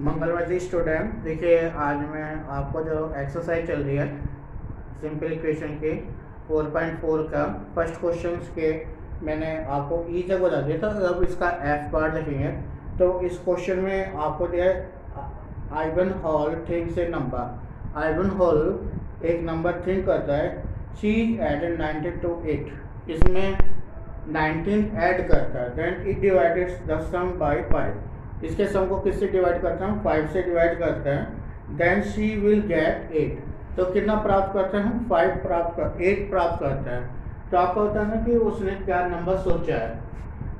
मंगलवती student देखिए, आज मैं आपको जो एक्सरसाइज चल रही है सिंपल इक्वेशन की 4.4 का फ़र्स्ट क्वेश्चन के, मैंने आपको ई तक बता दिया था, अब इसका एफ़ पार्ट देखेंगे तो इस क्वेश्चन में आपको दिया है आइवन हॉल थिंक से नंबर आइवन हॉल एक नंबर थिंक करता है she added nineteen to it इसमें 19 ऐड करता है then it divided the sum by five इसके सम को किससे डिवाइड करता हूँ फाइव से डिवाइड करते हैं। Then she will get eight तो कितना प्राप्त करते हैं हम? फाइव प्राप्त कर एट प्राप्त करते हैं। तो आपको होता है ना कि उसने क्या नंबर सोचा है।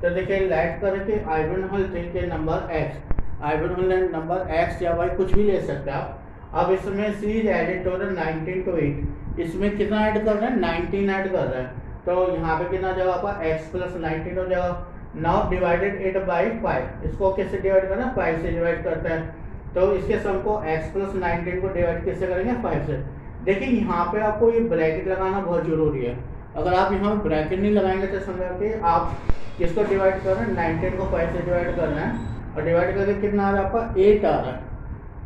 तो देखिए लाइट करें कि आइवन हल थिंग के number X Ivan Hall number X या वाई कुछ भी ले सकते हैं। आप अब इसमें she is added to nineteen to it इसमें कितना ऐड कर रहे हैं? नाइनटीन ऐड कर रहे हैं। तो यहाँ पे कितना जगह आपका एक्स प्लस नाइनटीन हो जाएगा। Now divided it by five इसको कैसे डिवाइड करना? फाइव से डिवाइड करते हैं। तो इसके सम को x प्लस नाइनटीन को डिवाइड कैसे करेंगे? फाइव से। देखिए, यहाँ पे आपको ये ब्रैकेट लगाना बहुत ज़रूरी है। अगर आप यहाँ ब्रैकेट नहीं लगाएँगे तो समझा कि आप किसको डिवाइड कर रहे हैं? नाइनटीन को फाइव से डिवाइड कर रहे हैं। और डिवाइड करके कितना आ रहा है आपका? एट आ रहा है।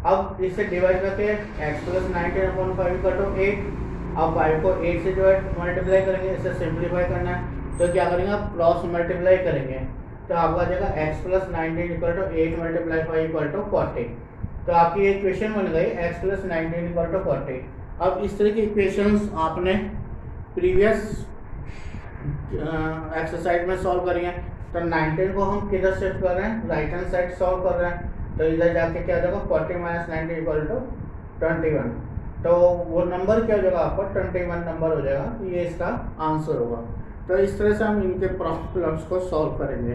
अब इसे डिवाइड करके X plus nineteen upon five कटो एट अब फाइव को एट से डिवाइड मल्टीप्लाई करेंगे। इसे सिंप्लीफाई करना है। तो क्या करेंगे आप क्रॉस मल्टीप्लाई करेंगे। तो आपका आ जाएगा X plus nineteen equal to eight multiply five equal to forty तो आपकी एक इक्वेशन बन गई X plus nineteen equal to forty अब इस तरह की इक्वेशंस आपने प्रीवियस एक्सरसाइज में सॉल्व करी हैं। तो 19 को हम किधर शिफ्ट कर रहे हैं? राइट हैंड साइड सॉल्व कर रहे हैं। तो इधर जाके क्या हो जाएगा? Forty minus nineteen equal to twenty one तो वो नंबर क्या हो जाएगा आपका? ट्वेंटी वन नंबर हो जाएगा। ये इसका आंसर होगा। तो इस तरह से हम इनके प्रॉब्लम्स को सॉल्व करेंगे।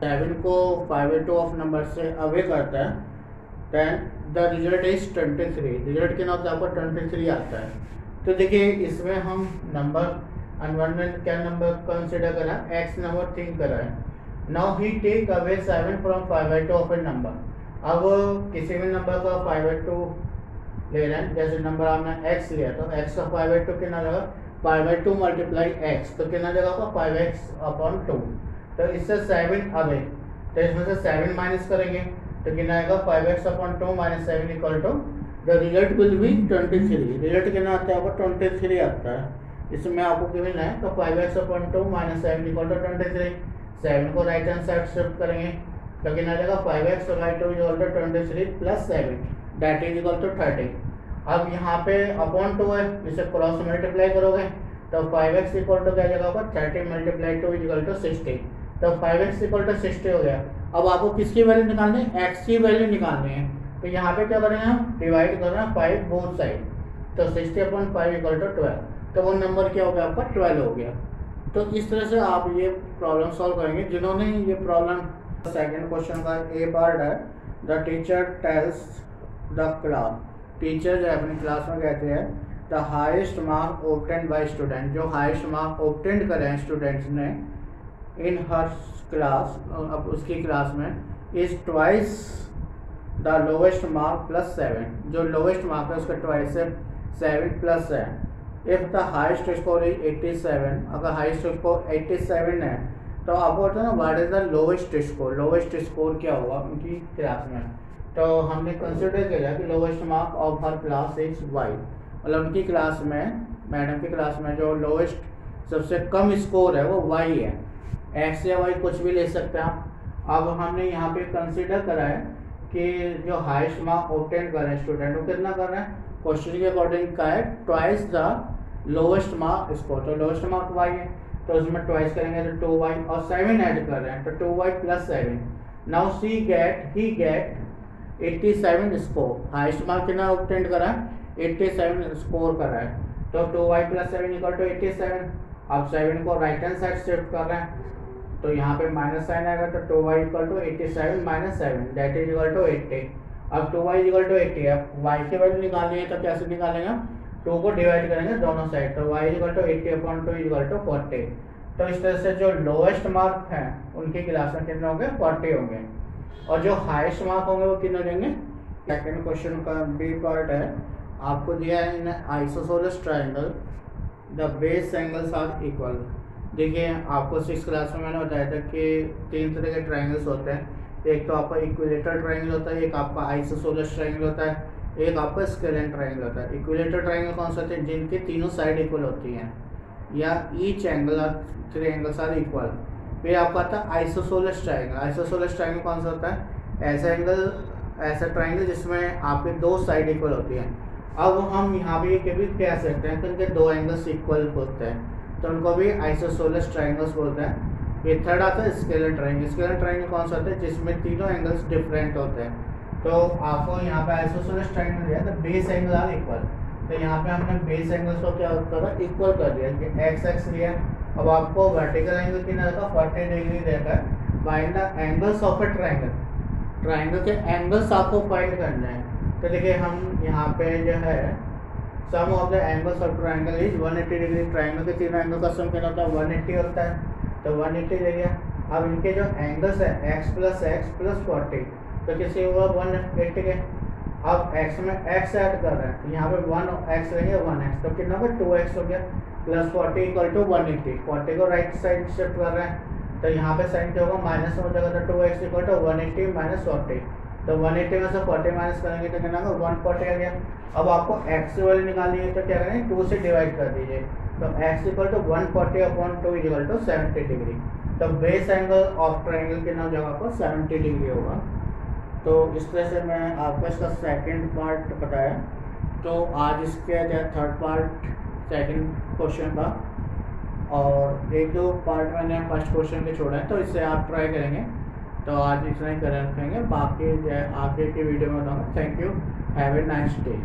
सेवन को फाइव टू ऑफ़ नंबर से अवे करता है then the result is twenty three result के नाम से आपको ट्वेंटी थ्री आता है। तो देखिए, इसमें हम नंबर अनवन क्या नंबर कंसिडर करा? एक्स नंबर थिंक करा है। Now he take away seven from five by two of a number अब किसी भी नंबर का फाइव बाई टू ले रहे हैं जैसे नंबर आपने एक्स लिया तो एक्स का फाइव बाई टू कितना लगा five by two multiply X तो कितना जगह आपका फाइव एक्स अपॉन टू तो इससे सेवन अब है तो इसमें से सेवन माइनस करेंगे तो कितना आएगा? Five X upon two minus seven equal to the result will be twenty three result कितना आता है आपको? ट्वेंटी थ्री आता है। इसमें आपको गिवन है? तो five X upon two minus seven equal to twenty three seven को राइट हैंड साइड शिफ्ट करेंगे तो कितना आ जाएगा? Five X by two equal to twenty three plus seven that is equal to thirty अब यहाँ पे अपॉन टू है, इसे क्रॉस मल्टीप्लाई करोगे तो फाइव एक्स इक्वल टू क्या जाएगा आपका? Thirty multiply two equal to sixty तो five X equal to sixty हो गया। अब आपको किसकी वैल्यू निकालनी है? एक्स की वैल्यू निकालनी है। तो यहाँ पे क्या करेंगे हम? डिवाइड कर रहे हैं फाइव बोथ साइड तो sixty upon five equal to twelve तो वो नंबर क्या हो गया आपका? ट्वेल्व हो गया। तो इस तरह से आप ये प्रॉब्लम सॉल्व करेंगे। जिन्होंने ये प्रॉब्लम सेकेंड क्वेश्चन का ए पार्ट है the teacher tells the class teacher जो अपनी क्लास में कहते हैं। The highest mark obtained by student जो हाइस्ट मार्क ओपटेंड करे हैं स्टूडेंट्स ने इन हर क्लास अब उसकी क्लास में is twice the lowest mark plus seven जो लोवेस्ट मार्क है, उसका ट्वाइस है सेवन प्लस है। If the highest score is eighty seven अगर हाइस्ट स्कोर एट्टी सेवन है तो आपको होता है ना what is the lowest score lowest score क्या होगा उनकी क्लास में? तो हमने कंसिडर किया कि lowest mark of her class is Y मतलब उनकी क्लास में मैडम की क्लास में जो लोवेस्ट सबसे कम स्कोर है वो वाई है। एक्स या वाई कुछ भी ले सकते हैं आप। अब हमने यहाँ पे कंसिडर करा है कि जो हाइस्ट मार्क ऑप्टेन कर रहे हैं स्टूडेंट वो कितना कर रहे हैं? क्वेश्चन के अकॉर्डिंग का है twice the lowest mark score तो लोवेस्ट मार्क वाई है। तो उसमें ट्वाइस करेंगे तो टू वाई और सेवन ऐड कर रहे हैं तो two Y plus seven now she get he get 87 score. Highest mark कितना ऑब्टेंड करा? है 87 स्कोर करा है। तो two Y plus seven equal to eighty seven. अब सेवन को राइट हैंड साइड शिफ्ट कर रहे हैं। तो यहाँ पे माइनस साइन आएगा तो two y equal to eighty seven minus seven date is equal to eighty अब two y equal to eighty अब वाई की वैल्यू निकालनी है तो कैसे निकालेंगे टू को डिवाइड करेंगे दोनों साइड तो y equal to eighty upon two equal to forty तो इस तरह से जो लोएस्ट मार्क हैं, उनकी क्लास में कितने होंगे? फोर्टी होंगे। और जो हाईएस्ट मार्क होंगे वो कितने देंगे? सेकंड क्वेश्चन का बी पार्ट है। आपको दिया है in isosceles triangle the base angles are equal देखिए, आपको सिक्स क्लास में मैंने बताया था कि तीन तरह के ट्राइंगल्स होते हैं। एक तो आपका इक्विलेटर ट्राइंगल होता है, एक आपका आइसोसोलस ट्राइंगल होता है, एक आपका स्केलन ट्राइंगल होता है। इक्विलेटर ट्राइंगल कौन सा होते हैं? जिनके तीनों साइड इक्वल होती हैं। या ईच एंगल और थ्री एंगल्स आर इक्वल फिर आपका आता है आइसोसोलस ट्राइंगल आइसोसोलस ट्राइंगल कौन सा होता है? ऐसा एंगल ऐसा ट्राइंगल जिसमें आपके दो साइड इक्वल होती हैं. अब हम यहाँ भी के भी कह सकते हैं कि उनके दो एंगल्स इक्वल होते हैं. तो उनको भी आइसोसोलस ट्राइंगल्स बोलते हैं. ये थर्ड आता है स्केलर ट्राइंगल स्केलर ट्राइंगल कौन सा होता है? जिसमें तीनों एंगल्स डिफरेंट होते हैं. तो आपको यहाँ पे आइसोसोलस ट्राइंगल दिया तो बेस एंगल आर इक्वल तो यहाँ पे हमने बेस एंगल्स को क्या करा इक्वल कर दिया. कि एक्स एक्स लिया अब आपको वर्टिकल एंगल कितना रहता है फोर्टी डिग्री रहता है। Find the angles of a triangle triangle के एंगल्स आपको फाइंड करना है। तो देखिए, हम यहाँ पे जो है sum of the angles of triangle is 180 degree triangle के तीनों एंगल का सम कितना होता है? 180 होता है। तो वन एट्टी ले लिया। अब इनके जो एंगल्स है x plus x plus forty तो किसी हुआ? वन एट्टी के। अब एक्स में एक्स ऐड कर रहे हैं। यहाँ पे वन एक्स लेंगे वन एक्स तो कितना होगा टू एक्स हो गया। Plus forty equal to one eighty forty को राइट साइड शिफ्ट कर रहे हैं तो यहाँ पे साइन क्या होगा? माइनस हो जाएगा तो two x equal to one eighty minus forty तो वन एट्टी में से फोर्टी माइनस करेंगे तो कितना होगा? वन फोर्टी आ गया. अब आपको एक्स की वैल्यू निकालनी है तो क्या करेंगे टू से डिवाइड कर दीजिए. तो x equal to one forty upon two equal to seventy degree तो बेस एंगल ऑफ़ ट्राइंगल कितना हो जाएगा आपको? सेवेंटी डिग्री होगा. तो इस तरह से मैं आपको इसका सेकेंड पार्ट बताया. तो आज इसके थर्ड पार्ट सेकंड क्वेश्चन का और एक दो पार्ट मैंने फ़र्स्ट क्वेश्चन के छोड़ा है तो इससे आप ट्राई करेंगे। तो आज इतना ही कर रखेंगे बाकी आगे की वीडियो में बताऊँगा। Thank you have a nice day